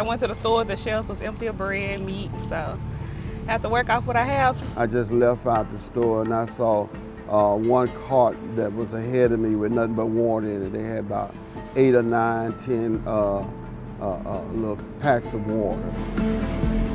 I went to the store, the shelves was empty of bread, meat, so I have to work off what I have. I just left out the store and I saw uh, one cart that was ahead of me with nothing but water in it. They had about eight or nine, ten uh, uh, uh little packs of water.